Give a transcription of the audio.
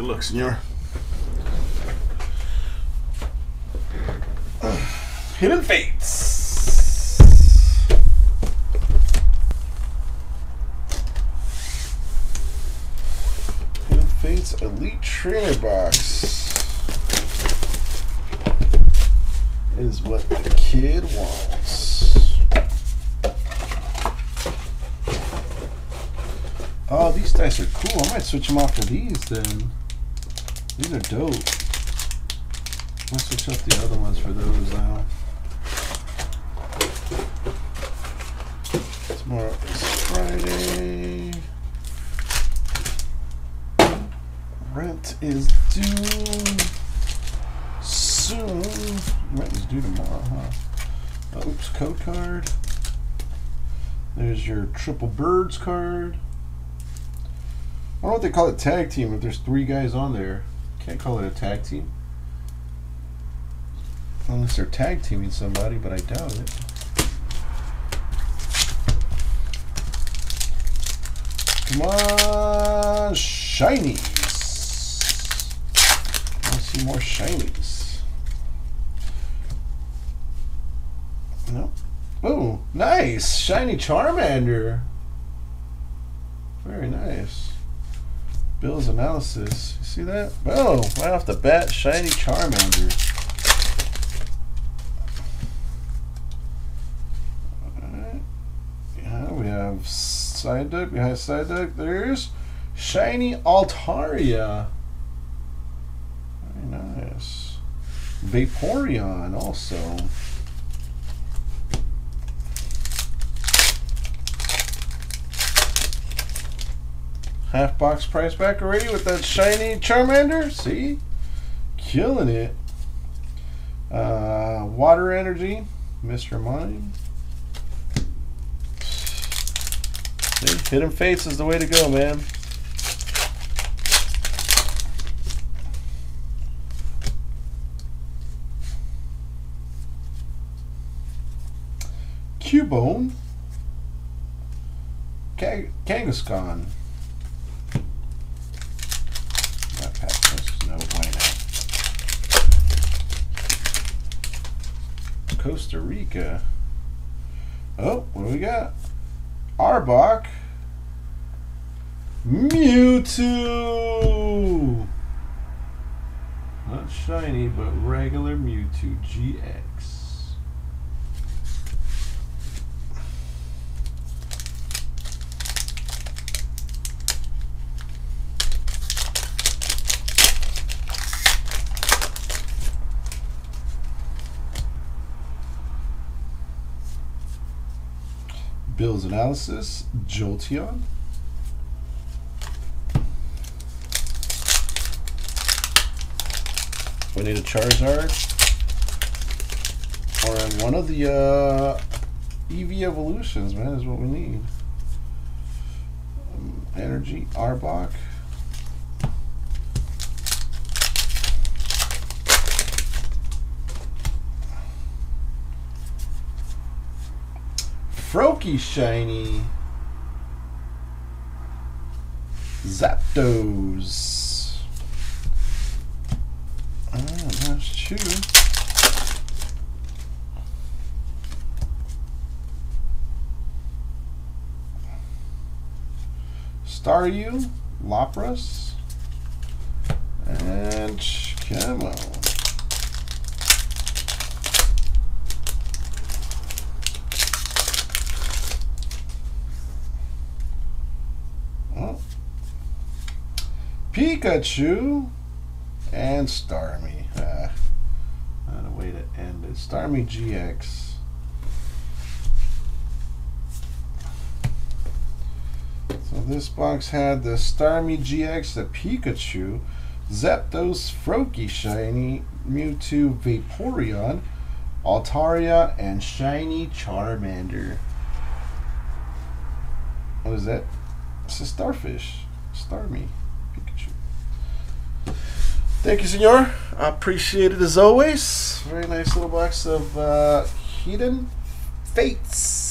Good luck, senor. Hidden Fates. Hidden Fates Elite Trainer Box is what the kid wants. Oh, these dice are cool. I might switch them off for these then. These are dope. Let's switch up the other ones for those now. Tomorrow is Friday. Rent is due soon. Rent is due tomorrow, huh? Oops, code card. There's your triple birds card. I don't know what they call it tag team if there's three guys on there. Can't call it a tag team. Unless they're tag teaming somebody, but I doubt it. Come on, shinies. I see more shinies. No. Oh, nice. Shiny Charmander. Very nice. Bill's analysis. You see that? Oh, right off the bat, shiny Charmander. Alright. Yeah, we have side deck behind side deck. There's shiny Altaria. Very nice. Vaporeon also. Half box price back already with that shiny Charmander. See? Killing it. Uh, water energy. Mr. Mime. See? Hidden Fates is the way to go, man. Cubone. Kang Kangaskhan. That pack was no bueno. Costa Rica. Oh, what do we got? Arbok. Mewtwo. Not shiny, but regular Mewtwo GX. Bill's analysis, Jolteon. We need a Charizard. Or one of the uh, Eevee evolutions, man, is what we need. Um, energy, Arbok. Froakie Shiny. Zapdos. Ah, that's true. Staryu, Lapras, and Camo. Oh. Pikachu and Starmie. Ah, not a way to end it. Starmie GX. So this box had the Starmie GX, the Pikachu, Zapdos, Froakie Shiny, Mewtwo, Vaporeon, Altaria, and Shiny Charmander. What is that? It's a starfish. Starmie. Thank you, senor. I appreciate it as always. Very nice little box of uh, Hidden Fates.